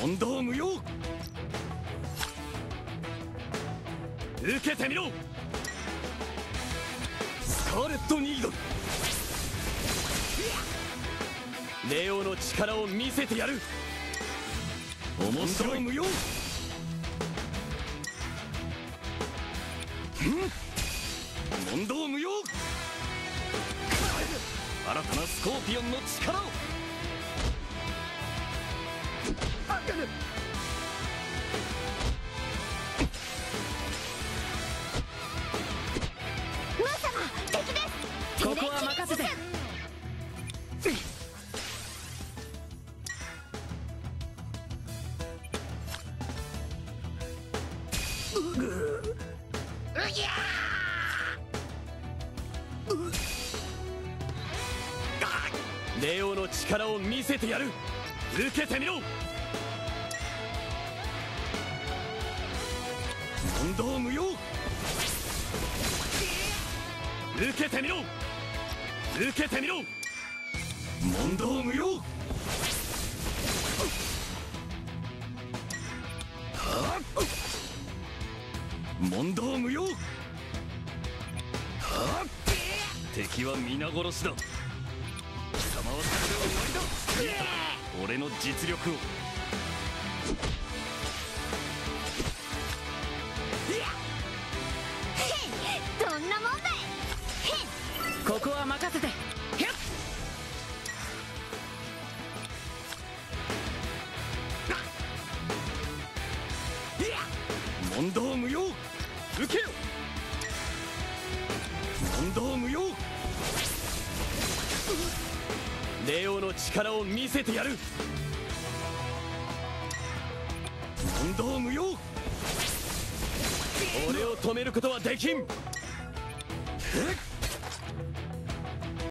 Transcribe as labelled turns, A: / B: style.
A: 問答無用受けてみろ。スカーレット・ニードル。ネオの力を見せてやる。面白い。無用問答無用新たなスコーピオンの力を
B: ムー様敵です
C: ここは任せて
A: ネオの力を見せてやる。受けてみろ問答無用受けてみろ受けてみろ問答無用問答無用。はっ敵は皆殺しだ。貴様はこれで終わりだ俺の実力を。
B: どんなもんだい。へん
C: ここは任せて
A: 問答無用。受けよ。問答無用。ネオの力を見せてやる。問答無用。俺を止めることはできん